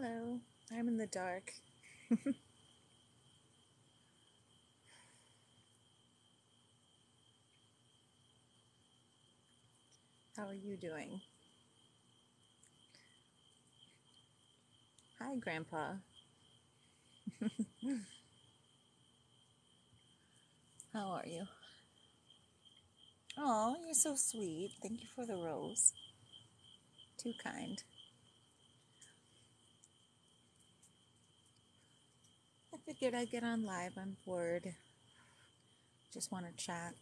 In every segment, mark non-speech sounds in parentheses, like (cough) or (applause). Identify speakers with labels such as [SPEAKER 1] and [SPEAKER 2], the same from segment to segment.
[SPEAKER 1] Hello, I'm in the dark. (laughs) How are you doing? Hi, Grandpa. (laughs) How are you? Oh, you're so sweet. Thank you for the rose. Too kind. Figured I'd get on live. I'm bored. Just want to chat.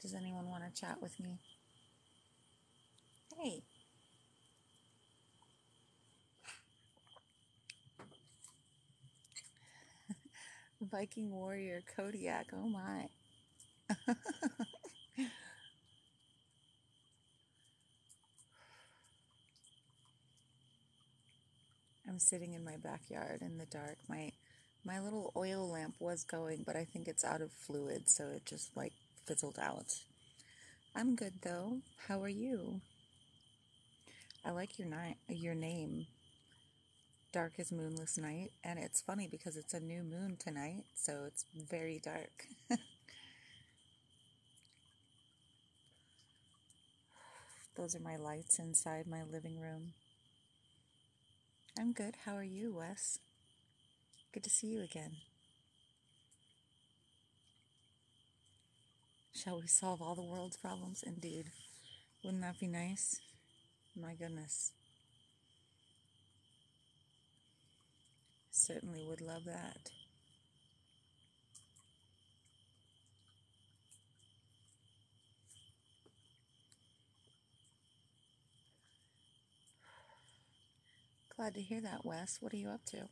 [SPEAKER 1] Does anyone want to chat with me? Hey. (laughs) Viking warrior Kodiak. Oh my. (laughs) I'm sitting in my backyard in the dark. My my little oil lamp was going, but I think it's out of fluid, so it just like fizzled out. I'm good though. How are you? I like your ni- your name. Dark as moonless night, and it's funny because it's a new moon tonight, so it's very dark. (laughs) Those are my lights inside my living room. I'm good. How are you, Wes? Good to see you again. Shall we solve all the world's problems? Indeed. Wouldn't that be nice? My goodness. Certainly would love that. Glad to hear that, Wes. What are you up to?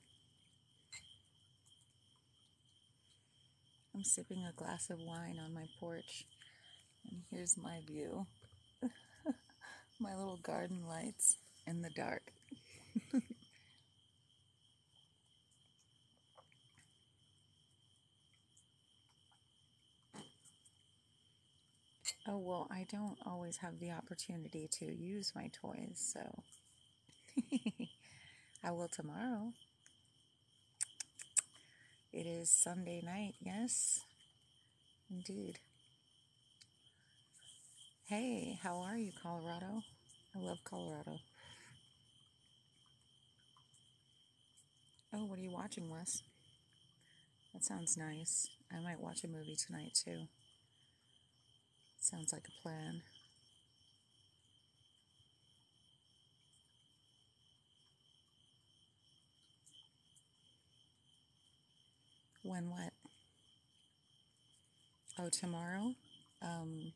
[SPEAKER 1] I'm sipping a glass of wine on my porch, and here's my view. (laughs) my little garden lights in the dark. (laughs) oh, well, I don't always have the opportunity to use my toys, so (laughs) I will tomorrow. It is Sunday night, yes, indeed. Hey, how are you, Colorado? I love Colorado. Oh, what are you watching, Wes? That sounds nice. I might watch a movie tonight too. Sounds like a plan. When what? Oh, tomorrow? Um,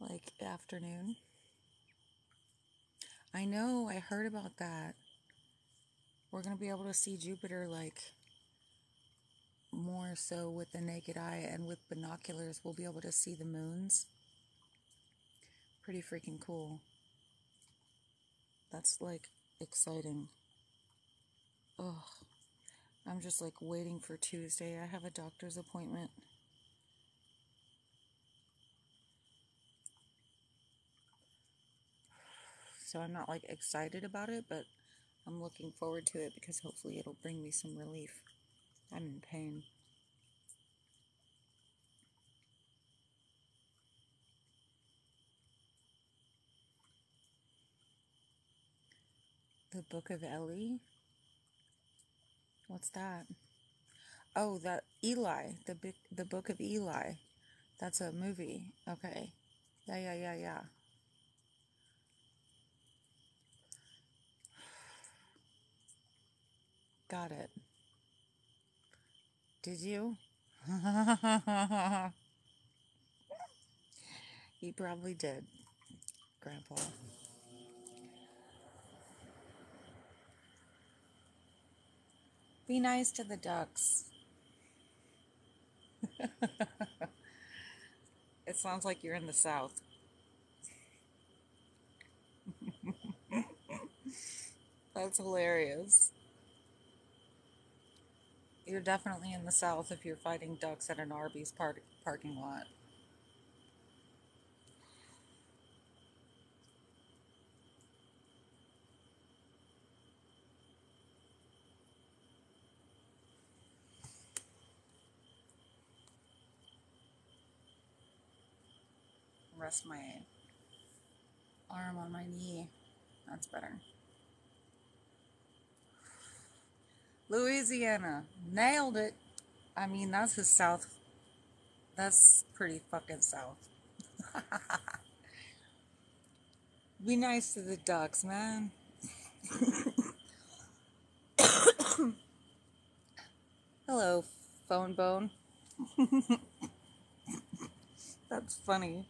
[SPEAKER 1] like afternoon? I know, I heard about that. We're going to be able to see Jupiter like more so with the naked eye and with binoculars, we'll be able to see the moons. Pretty freaking cool. That's like exciting. Ugh. I'm just like waiting for Tuesday. I have a doctor's appointment. So I'm not like excited about it, but I'm looking forward to it because hopefully it'll bring me some relief. I'm in pain. The Book of Eli? What's that? Oh, that Eli, the the Book of Eli. That's a movie. Okay. Yeah, yeah, yeah, yeah. Got it. Did you? (laughs) he probably did, Grandpa. Be nice to the ducks. (laughs) it sounds like you're in the South. (laughs) That's hilarious. You're definitely in the South if you're fighting ducks at an Arby's park- parking lot. Rest my arm on my knee. That's better. Louisiana. Nailed it. I mean, that's the south. That's pretty fucking south. (laughs) Be nice to the ducks, man. (coughs) Hello, phone bone. (laughs) That's funny.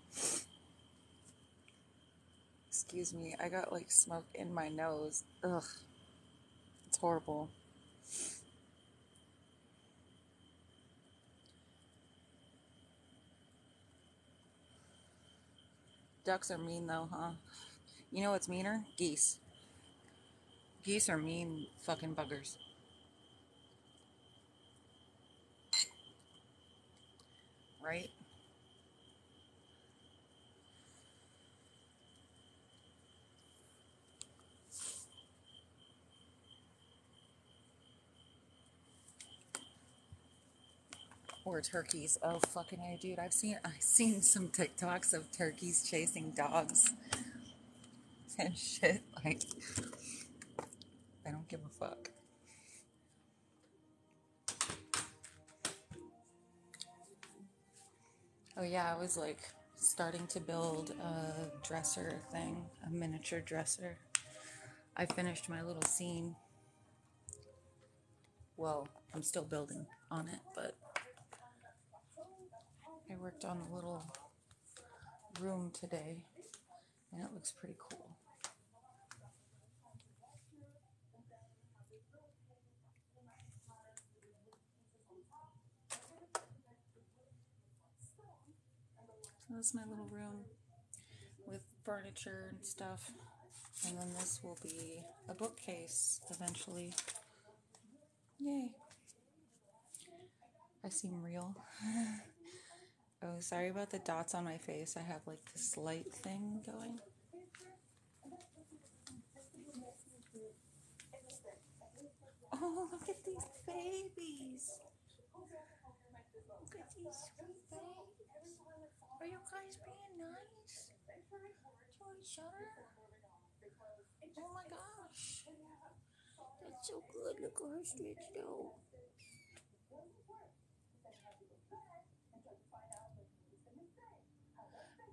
[SPEAKER 1] Excuse me, I got like smoke in my nose. Ugh. It's horrible. Ducks are mean though, huh? You know what's meaner? Geese. Geese are mean fucking buggers. Right? Or turkeys. Oh fucking a dude. I've seen I've seen some TikToks of turkeys chasing dogs (laughs) and shit. Like I don't give a fuck. Oh yeah, I was like starting to build a dresser thing, a miniature dresser. I finished my little scene. Well, I'm still building on it, but I worked on a little room today and it looks pretty cool. So this is my little room with furniture and stuff. And then this will be a bookcase eventually. Yay. I seem real. (laughs) Oh, sorry about the dots on my face. I have like this light thing going. Oh, look at these babies. Look at these sweet babies. Are you guys being nice to each other? Oh my gosh. That's so good. Look at her stretched out.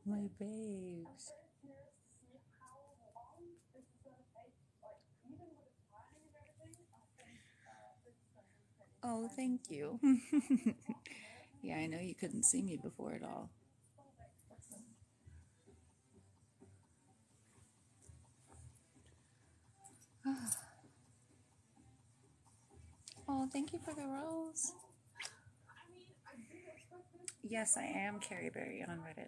[SPEAKER 1] My babes. Oh, thank you. (laughs) yeah, I know you couldn't see me before at all. (sighs) Oh, thank you for the rose. Yes, I am Keri Berry on Reddit.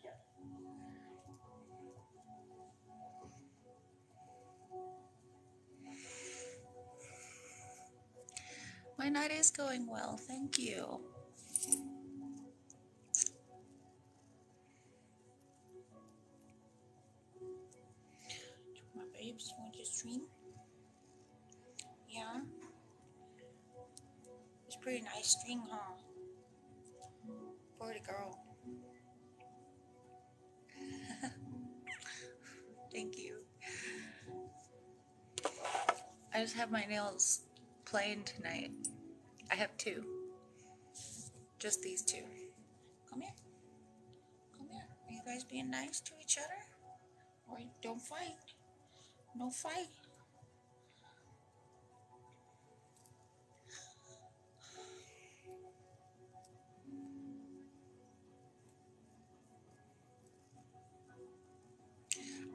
[SPEAKER 1] My night is going well, thank you. My babes, want to stream? Yeah. It's pretty nice string, huh? Pretty girl. (laughs) Thank you. I just have my nails plain tonight. I have two. Just these two. Come here. Come here. Are you guys being nice to each other? Or don't fight. No fight.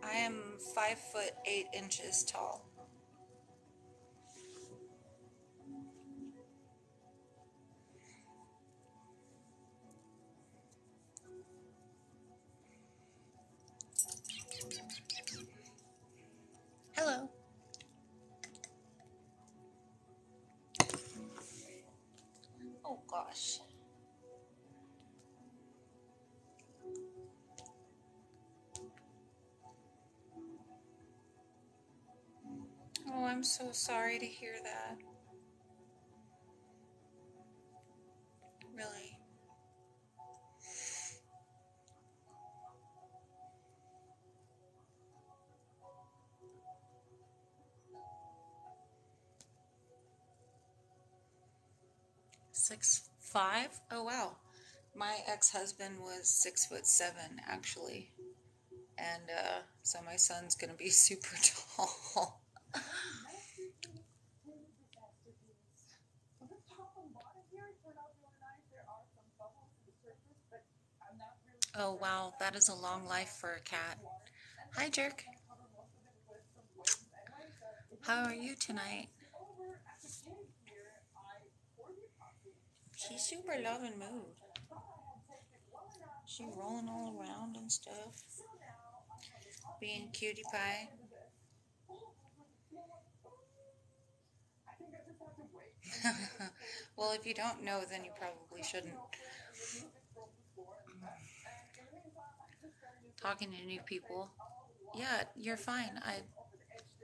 [SPEAKER 1] I am five foot eight inches tall.
[SPEAKER 2] So sorry to hear that. Really. Six five? Oh wow. My ex husband was six foot seven actually. And uh, so my son's gonna be (laughs) super tall. Oh wow, that is a long life for a cat. Hi, Jerk. How are you tonight? She's super loving mood. She rolling all around and stuff. Being cutie pie. (laughs) well, if you don't know, then you probably shouldn't. Talking to new people. Yeah, you're fine. I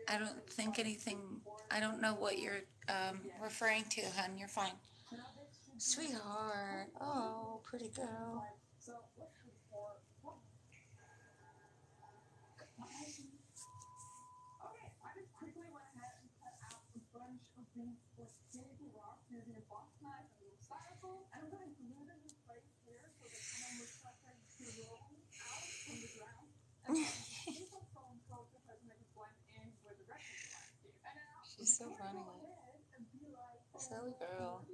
[SPEAKER 2] I don't think anything. I don't know what you're um, referring to, hun. You're fine. Sweetheart. Oh, pretty girl. So funny. Silly girl.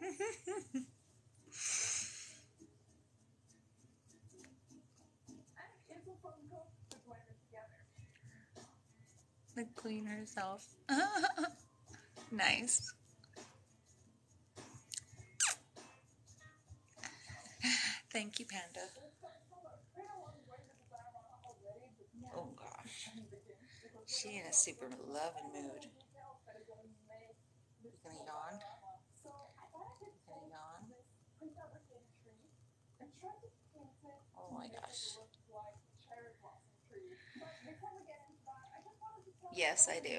[SPEAKER 2] (laughs) the queen herself. (laughs) nice. Thank you, Panda. Oh gosh. She in a super loving mood. You gonna yawn? Gonna yawn? Oh my gosh. Yes, I do.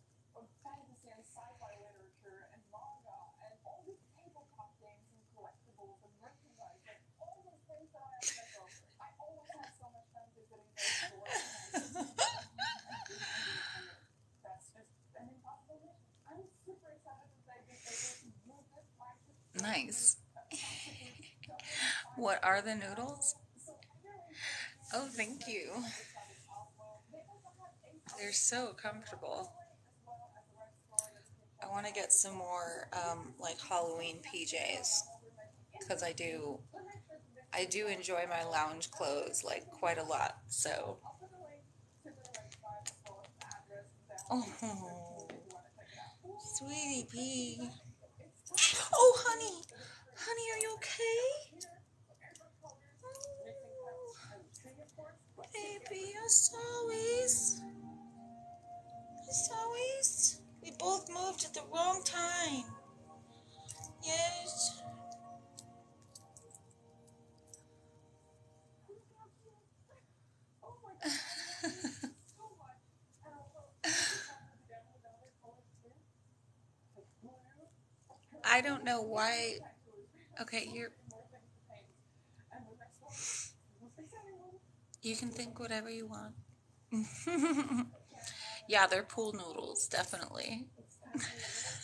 [SPEAKER 2] Nice. what are the noodles? Oh, thank you. They're so comfortable. I want to get some more um, like Halloween PJs because I do I do enjoy my lounge clothes like quite a lot. So Oh, (laughs) sweetie pea. Oh, honey. Honey, are you okay? Oh, baby, as always. As always. We both moved at the wrong time. Yes. Know why. Okay, you're. You can think whatever you want. (laughs) yeah, they're pool noodles, definitely. (laughs)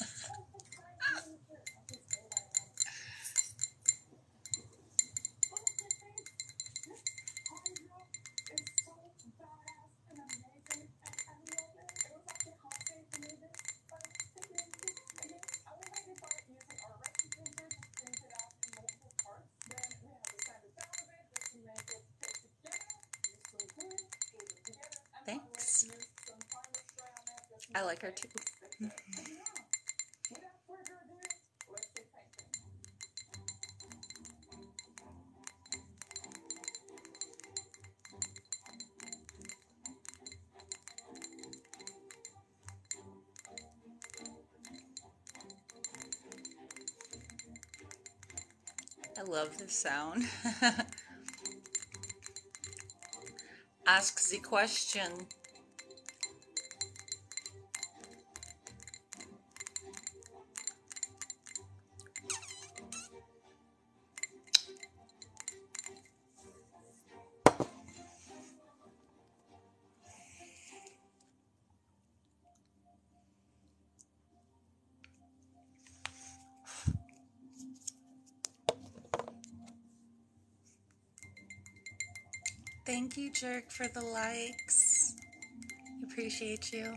[SPEAKER 1] I like her too. I love this sound. (laughs) Ask the question. Jerk, for the likes. Appreciate you.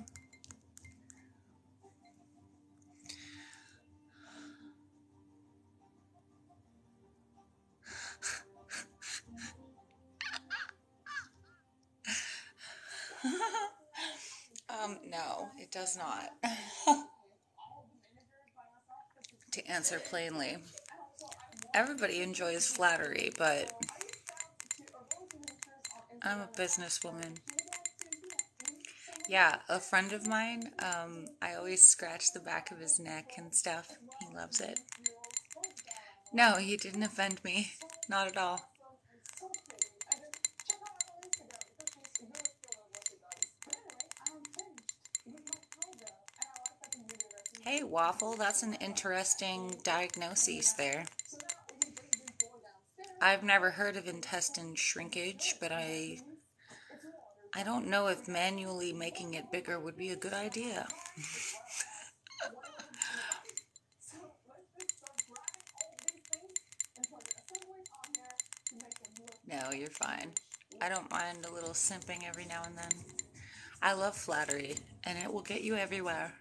[SPEAKER 1] (laughs) um, no, it does not. (laughs) to answer plainly, everybody enjoys flattery, but I'm a businesswoman. Yeah, a friend of mine, um, I always scratch the back of his neck and stuff. He loves it. No, he didn't offend me. Not at all. Hey, Waffle, that's an interesting diagnosis there. I've never heard of intestine shrinkage, but I I don't know if manually making it bigger would be a good idea. no, you're fine. I don't mind a little simping every now and then. I love flattery, and it will get you everywhere.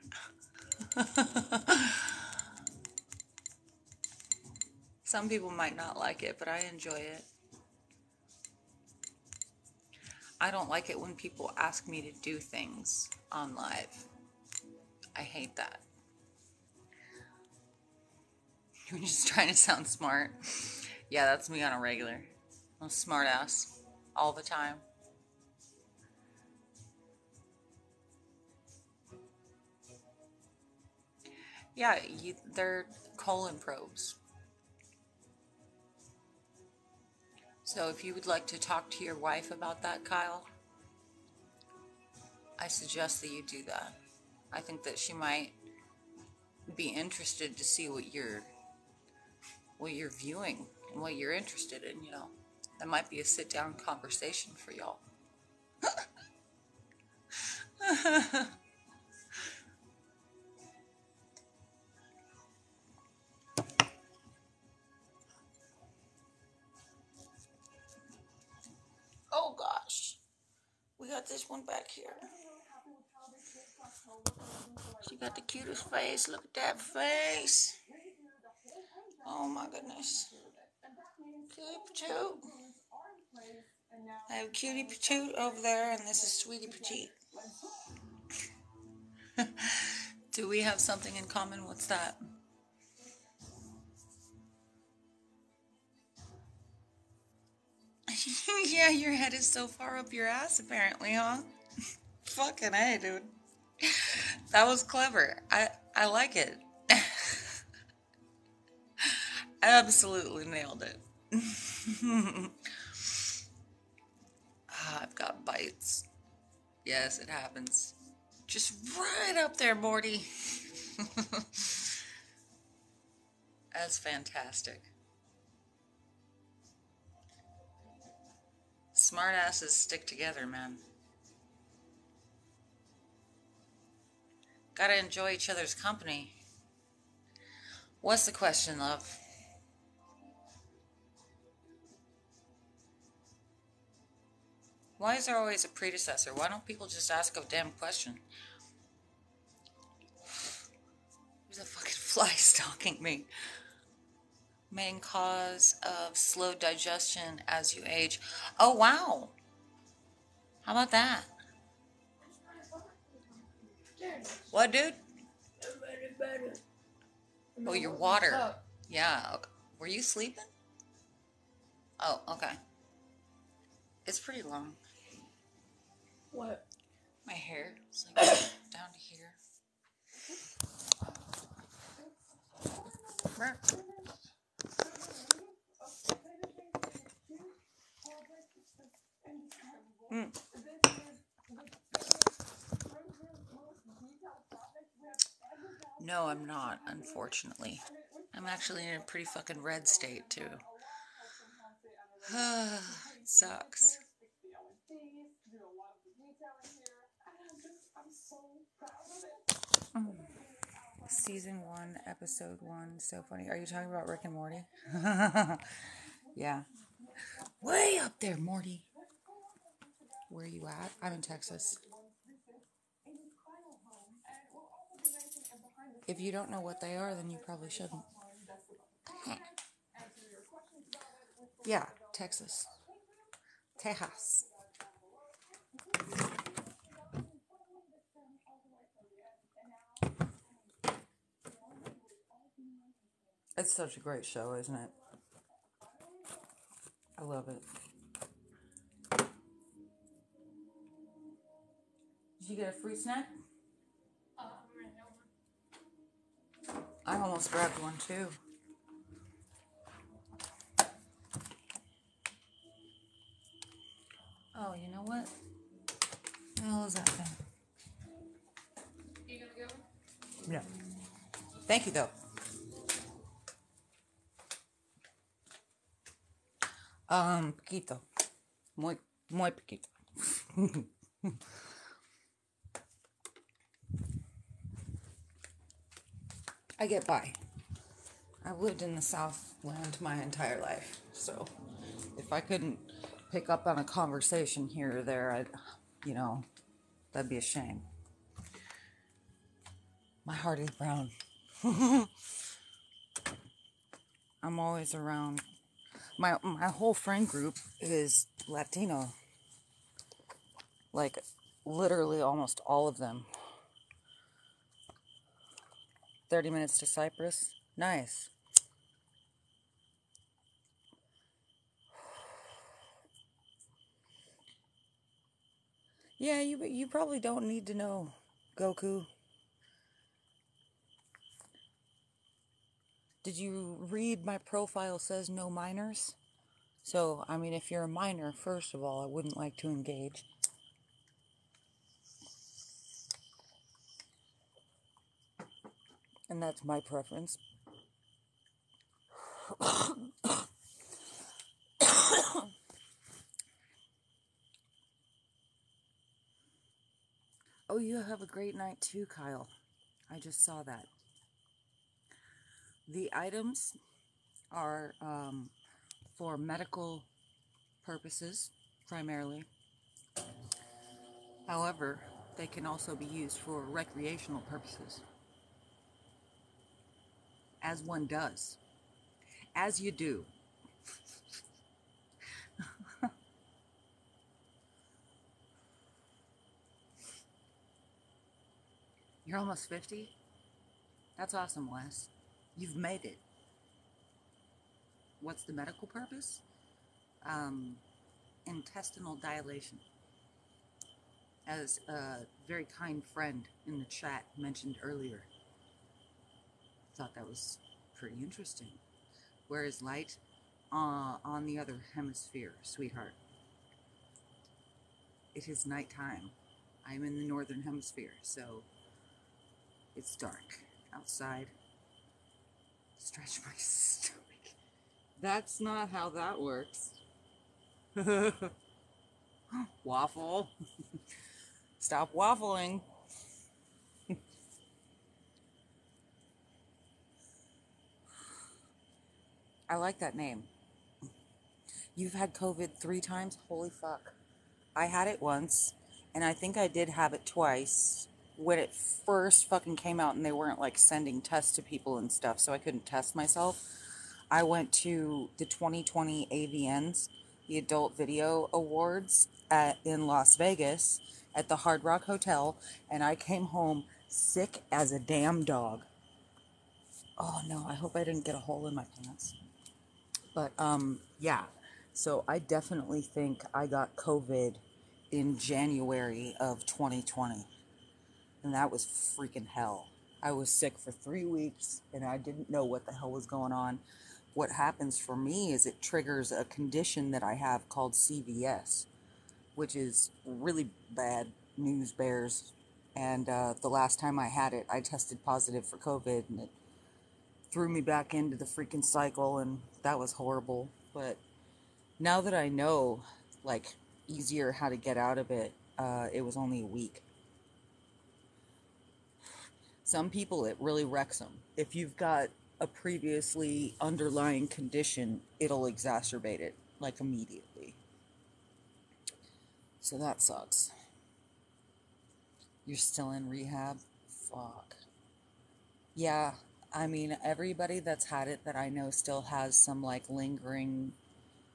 [SPEAKER 1] (laughs) Some people might not like it, but I enjoy it. I don't like it when people ask me to do things on live. I hate that. (laughs) You're just trying to sound smart. Yeah, that's me on a regular. I'm a smart ass all the time. Yeah, you, they're colon probes. So if you would like to talk to your wife about that, Kyle, I suggest that you do that. I think that she might be interested to see what you're what you're viewing and what you're interested in, you know. That might be a sit down conversation for y'all. (laughs) got this one back here. She got the cutest face. Look at that face. Oh my goodness. Cutie Patoot. I have Cutie Patoot over there, and this is Sweetie Petite. (laughs) Do we have something in common? What's that? (laughs) yeah, your head is so far up your ass, apparently, huh? (laughs) Fucking hey, dude. That was clever. I I like it. (laughs) Absolutely nailed it. ah, I've got bites. Yes, it happens. Just right up there, Morty. That's fantastic. Smart asses stick together, man. Gotta enjoy each other's company. What's the question, love? Why is there always a predecessor? Why don't people just ask a damn question? There's a fucking (laughs) fly stalking me main cause of slow digestion as you age. Oh, wow. How about that? What, dude? Oh, your water. Yeah. Were you sleeping? Oh, okay. It's pretty long.
[SPEAKER 3] What?
[SPEAKER 1] My hair is like (coughs) down to here. Mm. No, I'm not, unfortunately. I'm actually in a pretty fucking red state, too. (sighs) sucks. Season one, episode one, so funny. Are you talking about Rick and Morty? (laughs) yeah. Way up there, Morty. Where you at? I'm in Texas. If you don't know what they are, then you probably shouldn't. yeah, Texas. Texas. It's such a great show, isn't it? I love it. You get a free snack? I almost grabbed one too. Oh, you know what? The hell is that thing? You gonna go? No. Thank you though. Um, poquito. Muy, muy poquito. (laughs) I get by. I've lived in the Southland my entire life, so if I couldn't pick up on a conversation here or there, I'd, you know, that'd be a shame. My heart is brown. (laughs) I'm always around. My my whole friend group is Latino. Like literally almost all of them. 30 minutes to Cypress. Nice. Yeah, you you probably don't need to know Goku. Did you read my profile says no minors? So, I mean, if you're a minor, first of all, I wouldn't like to engage. And that's my preference. (coughs) oh, you have a great night too, Kyle. I just saw that. The items are um, for medical purposes primarily. However, they can also be used for recreational purposes as one does, as you do. (laughs) You're almost 50? That's awesome, Wes. You've made it. What's the medical purpose? Um, intestinal dilation. As a very kind friend in the chat mentioned earlier thought that was pretty interesting. Where is light? Uh, on the other hemisphere, sweetheart. It is nighttime. I'm in the northern hemisphere, so it's dark outside. Stretch my (laughs) stomach. That's not how that works. (laughs) Waffle. (laughs) Stop waffling. I like that name. You've had COVID three times? Holy fuck. I had it once, and I think I did have it twice when it first fucking came out and they weren't like sending tests to people and stuff, so I couldn't test myself. I went to the 2020 AVNs, the Adult Video Awards at, in Las Vegas, at the Hard Rock Hotel, and I came home sick as a damn dog. Oh no, I hope I didn't get a hole in my pants. But um, yeah, so I definitely think I got COVID in January of 2020. And that was freaking hell. I was sick for three weeks and I didn't know what the hell was going on. What happens for me is it triggers a condition that I have called CVS, which is really bad news bears. And uh, the last time I had it, I tested positive for COVID and it threw me back into the freaking cycle, and that was horrible. But now that I know, like, easier how to get out of it, uh, it was only a week. Some people, it really wrecks them. If you've got a previously underlying condition, it'll exacerbate it, like, immediately. So that sucks. You're still in rehab? Fuck. Yeah, I mean, everybody that's had it that I know still has some like lingering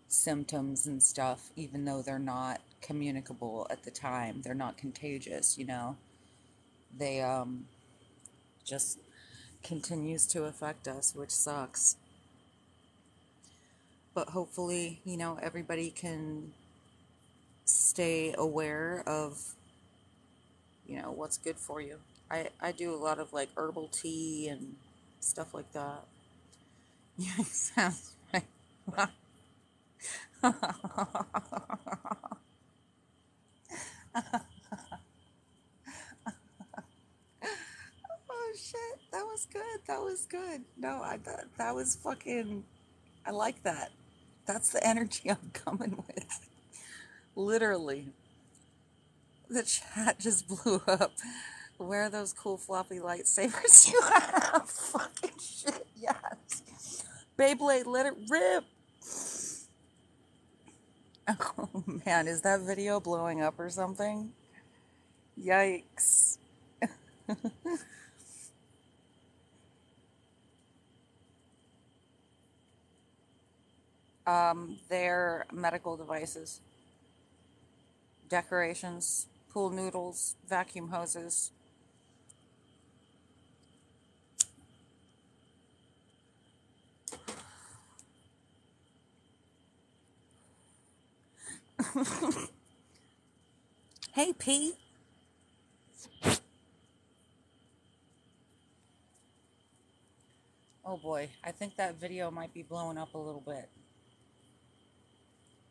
[SPEAKER 1] symptoms and stuff, even though they're not communicable at the time. They're not contagious, you know. They um just continues to affect us, which sucks. But hopefully, you know, everybody can stay aware of you know what's good for you. I I do a lot of like herbal tea and stuff like that. Yeah, sounds right. oh shit, that was good. That was good. No, I that that was fucking. I like that. That's the energy (laughs) I'm coming with. Literally. The chat just blew up. Where are those cool floppy lightsabers (laughs) you have? Fucking shit, yes. Beyblade, let it rip. Oh man, is that video blowing up or something? Yikes. (laughs) um, they're medical devices, decorations, pool noodles, vacuum hoses. Hey, Pete. Oh boy, I think that video might be blowing up a little bit.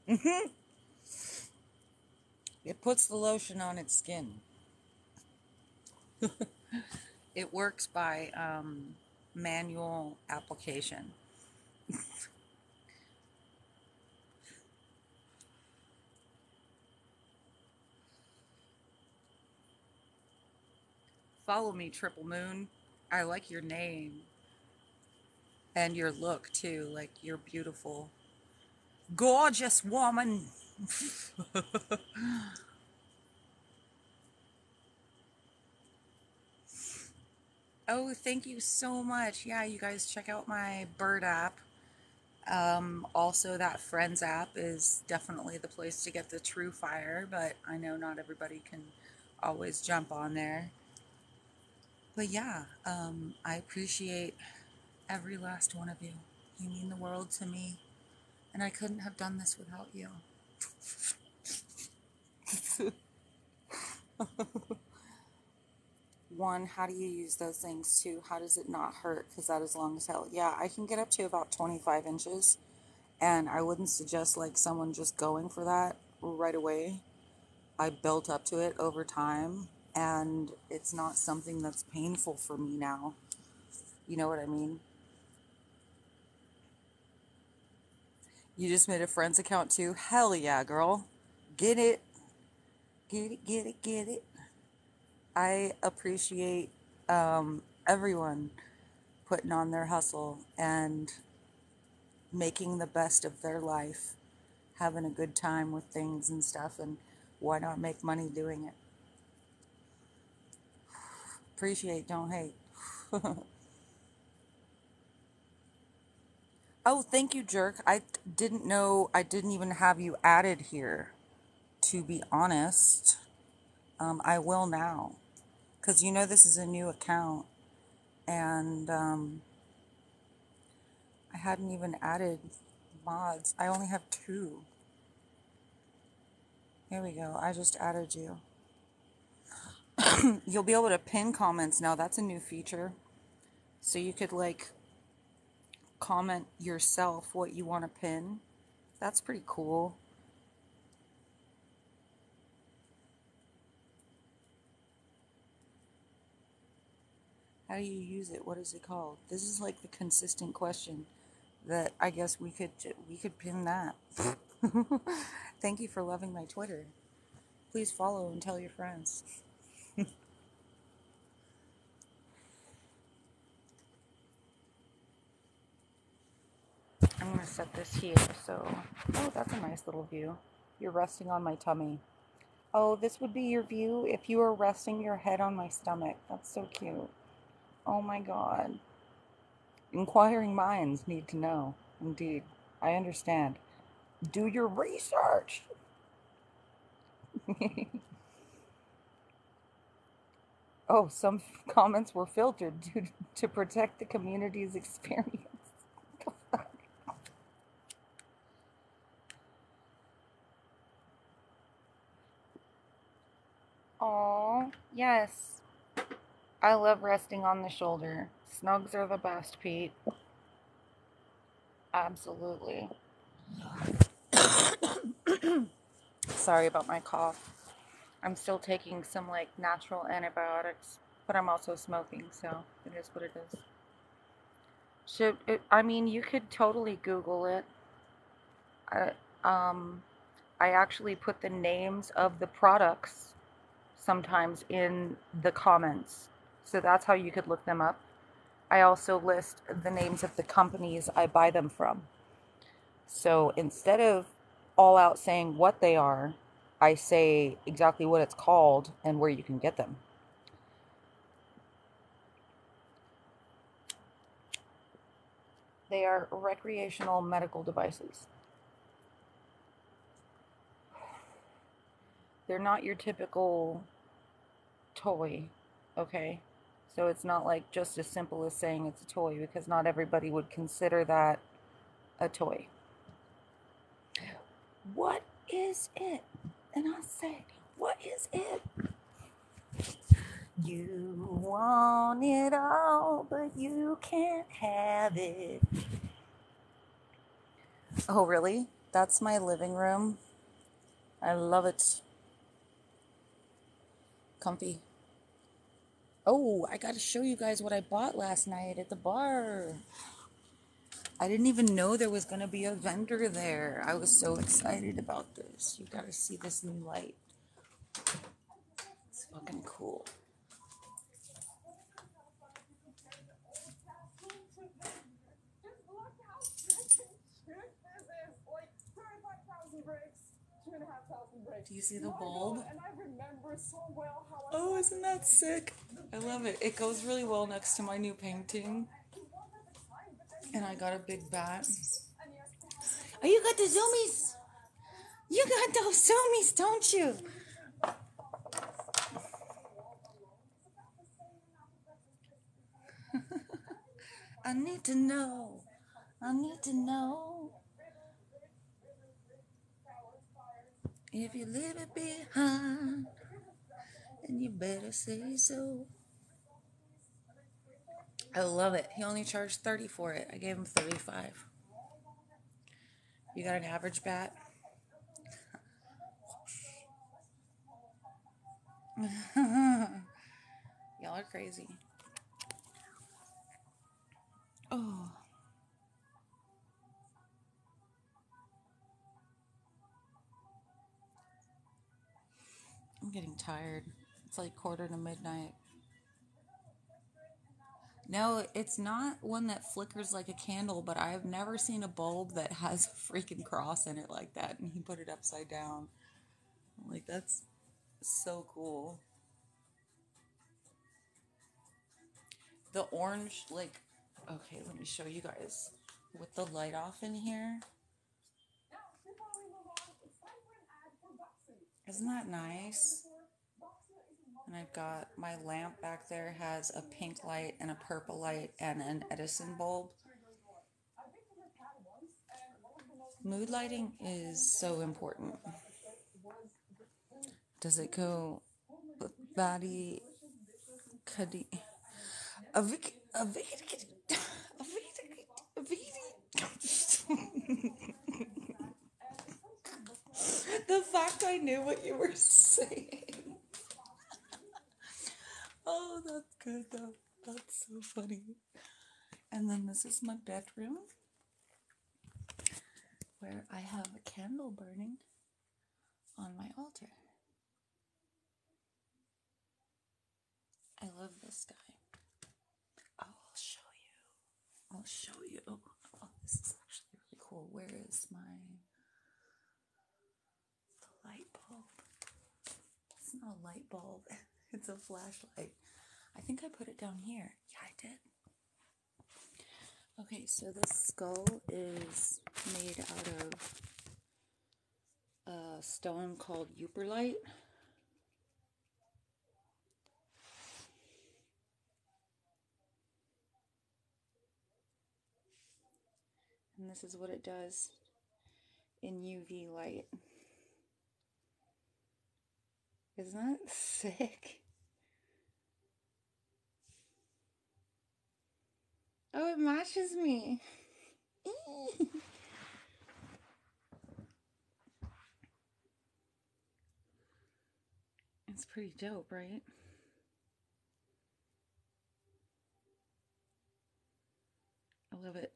[SPEAKER 1] Mm-hmm. (laughs) It puts the lotion on its skin. (laughs) it works by um, manual application. Follow me, Triple Moon. I like your name. And your look, too. Like, you're beautiful. Gorgeous woman. (laughs) oh, thank you so much. Yeah, you guys check out my bird app. Um, also, that Friends app is definitely the place to get the true fire, but I know not everybody can always jump on there. But yeah, um, I appreciate every last one of you. You mean the world to me, and I couldn't have done this without you. (laughs) One, how do you use those things? Two, how does it not hurt? Because that is long as hell. Yeah, I can get up to about 25 inches, and I wouldn't suggest like someone just going for that right away. I built up to it over time, and it's not something that's painful for me now. You know what I mean? You just made a friend's account too? Hell yeah, girl. Get it. Get it, get it, get it. I appreciate um, everyone putting on their hustle and making the best of their life, having a good time with things and stuff, and why not make money doing it? Appreciate, don't hate. (laughs) oh, thank you, jerk. I didn't know, I didn't even have you added here, to be honest. Um, I will now. Because you know this is a new account. And um, I hadn't even added mods. I only have two. Here we go. I just added you. (clears throat) You'll be able to pin comments now. That's a new feature. So you could like comment yourself what you want to pin. That's pretty cool. How do you use it? What is it called? This is like the consistent question that I guess we could we could pin that. (laughs) Thank you for loving my Twitter. Please follow and tell your friends. (laughs) I'm to set this here so oh that's a nice little view. You're resting on my tummy. Oh, this would be your view if you were resting your head on my stomach. That's so cute. Oh my god. Inquiring minds need to know. Indeed. I understand. Do your research. (laughs) oh, some comments were filtered (laughs) to, to protect the community's experience. Oh, yes. I love resting on the shoulder. Snugs are the best, Pete. Absolutely. (coughs) Sorry about my cough. I'm still taking some like natural antibiotics, but I'm also smoking, so it is what it is. Should it, I mean you could totally Google it. I, um, I actually put the names of the products sometimes in the comments so that's how you could look them up. I also list the names of the companies I buy them from. So instead of all out saying what they are, I say exactly what it's called and where you can get them. They are recreational medical devices. They're not your typical toy, okay? So it's not like just as simple as saying it's a toy because not everybody would consider that a toy. What is it? And I say, what is it? You want it all, but you can't have it. Oh, really? That's my living room. I love it. Comfy. Oh, I got to show you guys what I bought last night at the bar. I didn't even know there was going to be a vendor there. I was so excited about this. You got to see this new light. It's fucking cool. Do you see the bulb? Oh, isn't that sick? I love it. It goes really well next to my new painting. And I got a big bat. Oh, you got the zoomies. You got those zoomies, don't you? (laughs) I need to know. I need to know. If you leave it behind, then you better say so. I love it. He only charged 30 for it. I gave him 35. You got an average bat? (laughs) Y'all are crazy. Oh. I'm getting tired. It's like quarter to midnight. No, it's not one that flickers like a candle, but I've never seen a bulb that has a freaking cross in it like that, and he put it upside down. Like, that's so cool. The orange, like, okay, let me show you guys. With the light off in here. Isn't that nice? And I've got my lamp back there has a pink light and a purple light and an Edison bulb. Mood lighting is so important. Does it go body kadi avik avik (laughs) the fact I knew what you were saying. oh, that's good though. That's so funny. And then this is my bedroom where I have a candle burning on my altar. I love this guy. I'll show you. I'll show you. (laughs) Oh, this is actually really cool. Where is my the light bulb? It's not a light bulb. (laughs) It's a flashlight. I think I put it down here. Yeah, I did. Okay, so this skull is made out of a stone called Yooperlite. And this is what it does in UV light. Isn't that (laughs) sick? Oh, it matches me. (laughs) it's pretty dope, right? I love it.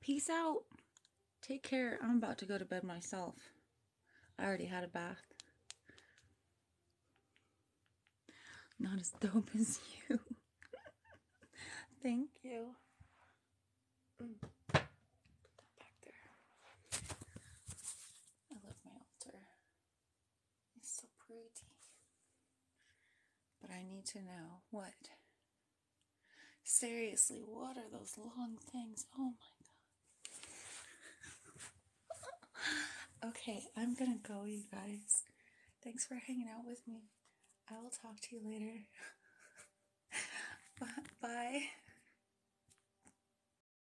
[SPEAKER 1] Peace out. Take care. I'm about to go to bed myself. I already had a bath. Not as dope as you. Thank you. Mm. Put that back there. I love my altar. It's so pretty. But I need to know what. Seriously, what are those long things? Oh my god. (laughs) Okay, I'm gonna go, you guys. Thanks for hanging out with me. I will talk to you later. (laughs) Bye.